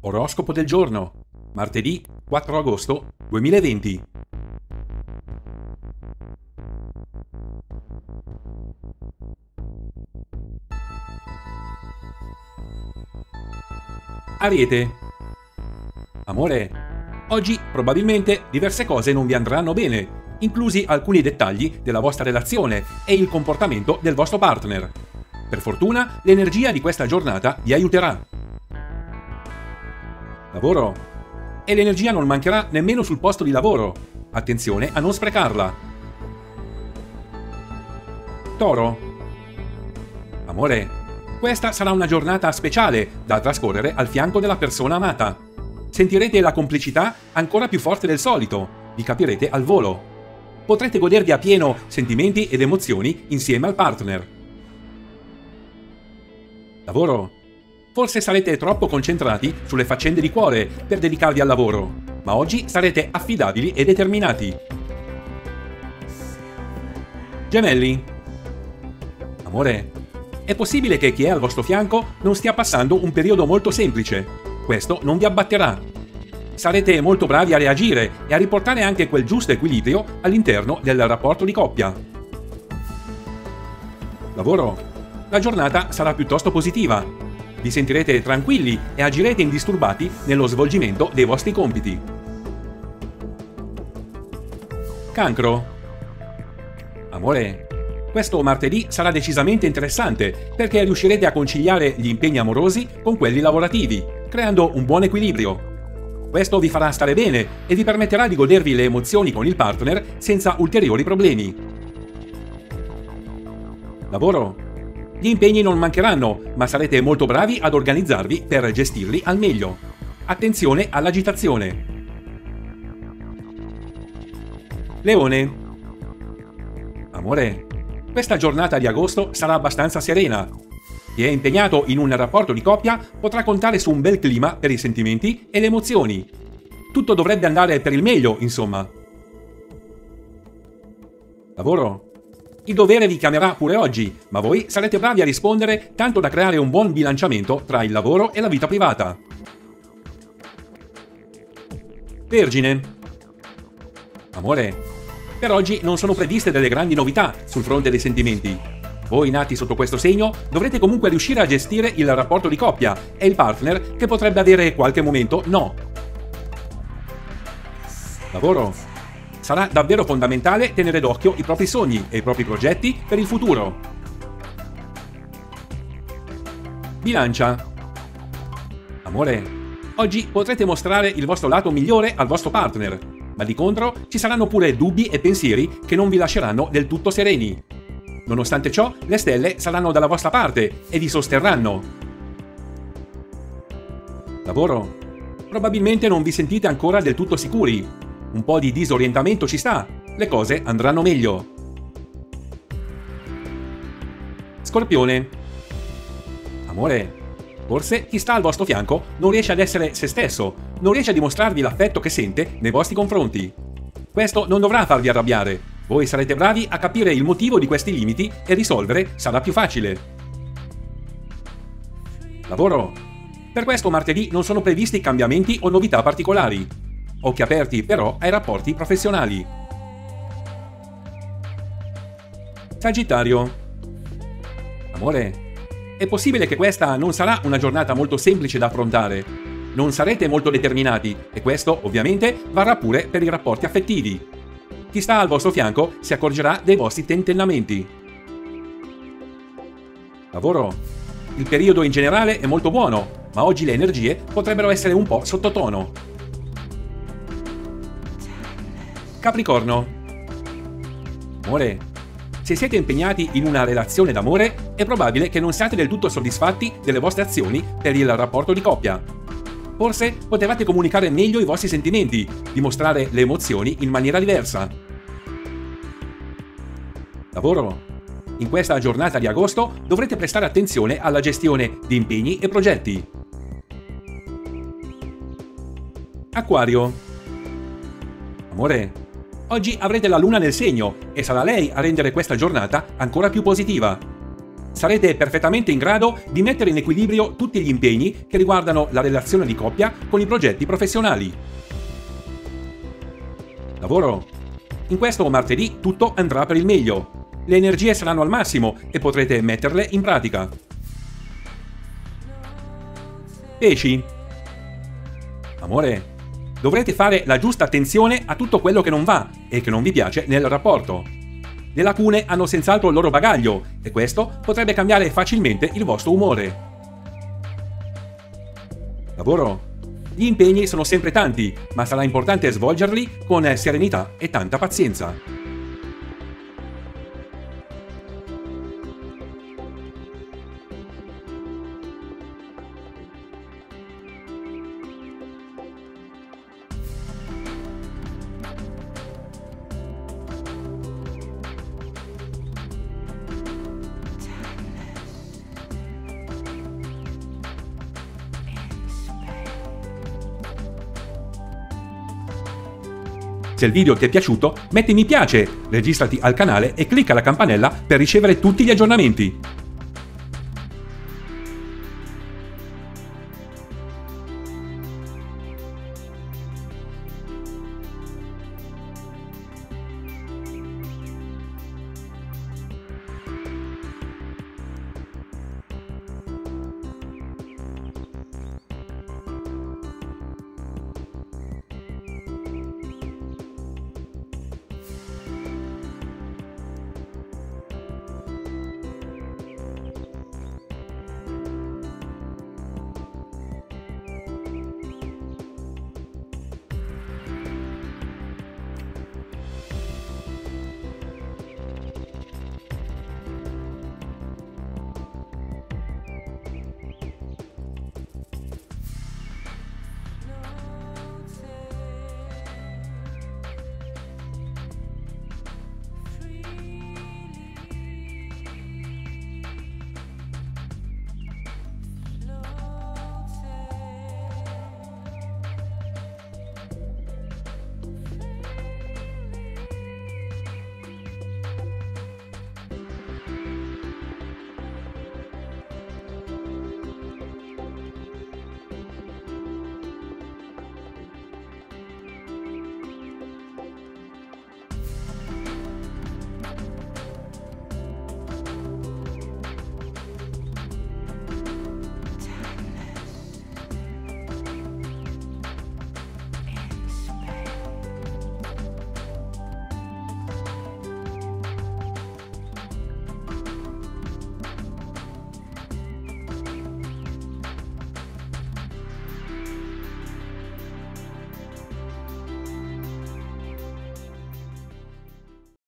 Oroscopo del giorno, martedì 4 agosto 2020. Ariete. Amore, oggi probabilmente diverse cose non vi andranno bene, inclusi alcuni dettagli della vostra relazione e il comportamento del vostro partner. Per fortuna, l'energia di questa giornata vi aiuterà. Lavoro. E l'energia non mancherà nemmeno sul posto di lavoro. Attenzione a non sprecarla. Toro. Amore. Questa sarà una giornata speciale da trascorrere al fianco della persona amata. Sentirete la complicità ancora più forte del solito, vi capirete al volo. Potrete godervi a pieno sentimenti ed emozioni insieme al partner. Lavoro. Forse sarete troppo concentrati sulle faccende di cuore per dedicarvi al lavoro, ma oggi sarete affidabili e determinati. Gemelli. Amore, è possibile che chi è al vostro fianco non stia passando un periodo molto semplice. Questo non vi abbatterà. Sarete molto bravi a reagire e a riportare anche quel giusto equilibrio all'interno del rapporto di coppia. Lavoro. La giornata sarà piuttosto positiva. Vi sentirete tranquilli e agirete indisturbati nello svolgimento dei vostri compiti. Cancro. Amore, questo martedì sarà decisamente interessante perché riuscirete a conciliare gli impegni amorosi con quelli lavorativi, creando un buon equilibrio. Questo vi farà stare bene e vi permetterà di godervi le emozioni con il partner senza ulteriori problemi. Lavoro. Gli impegni non mancheranno, ma sarete molto bravi ad organizzarvi per gestirli al meglio. Attenzione all'agitazione. Leone. Amore, questa giornata di agosto sarà abbastanza serena. Chi è impegnato in un rapporto di coppia potrà contare su un bel clima per i sentimenti e le emozioni. Tutto dovrebbe andare per il meglio, insomma. Lavoro. Il dovere vi chiamerà pure oggi, ma voi sarete bravi a rispondere tanto da creare un buon bilanciamento tra il lavoro e la vita privata. Vergine. Amore, per oggi non sono previste delle grandi novità sul fronte dei sentimenti. Voi nati sotto questo segno dovrete comunque riuscire a gestire il rapporto di coppia e il partner che potrebbe avere qualche momento no. Lavoro. Sarà davvero fondamentale tenere d'occhio i propri sogni e i propri progetti per il futuro. Bilancia. Amore. Oggi potrete mostrare il vostro lato migliore al vostro partner, ma di contro ci saranno pure dubbi e pensieri che non vi lasceranno del tutto sereni. Nonostante ciò, le stelle saranno dalla vostra parte e vi sosterranno. Lavoro. Probabilmente non vi sentite ancora del tutto sicuri. Un po' di disorientamento ci sta. Le cose andranno meglio. Scorpione. Amore, forse chi sta al vostro fianco non riesce ad essere se stesso, non riesce a dimostrarvi l'affetto che sente nei vostri confronti. Questo non dovrà farvi arrabbiare, voi sarete bravi a capire il motivo di questi limiti e risolvere sarà più facile. Lavoro. Per questo martedì non sono previsti cambiamenti o novità particolari. Occhi aperti però ai rapporti professionali. Sagittario. Amore, è possibile che questa non sarà una giornata molto semplice da affrontare. Non sarete molto determinati e questo, ovviamente, varrà pure per i rapporti affettivi. Chi sta al vostro fianco si accorgerà dei vostri tentennamenti. Lavoro. Il periodo in generale è molto buono, ma oggi le energie potrebbero essere un po' sottotono. Capricorno. Amore, se siete impegnati in una relazione d'amore, è probabile che non siate del tutto soddisfatti delle vostre azioni per il rapporto di coppia. Forse potevate comunicare meglio i vostri sentimenti, dimostrare le emozioni in maniera diversa. Lavoro. In questa giornata di agosto dovrete prestare attenzione alla gestione di impegni e progetti. Acquario. Amore, oggi avrete la luna nel segno e sarà lei a rendere questa giornata ancora più positiva. sarete perfettamente in grado di mettere in equilibrio tutti gli impegni che riguardano la relazione di coppia con i progetti professionali. Lavoro. In questo martedì tutto andrà per il meglio. Le energie saranno al massimo e potrete metterle in pratica. Pesci. Amore, dovrete fare la giusta attenzione a tutto quello che non va e che non vi piace nel rapporto. Le lacune hanno senz'altro il loro bagaglio e questo potrebbe cambiare facilmente il vostro umore. Lavoro. Gli impegni sono sempre tanti, ma sarà importante svolgerli con serenità e tanta pazienza. Se il video ti è piaciuto, metti mi piace, registrati al canale e clicca la campanella per ricevere tutti gli aggiornamenti.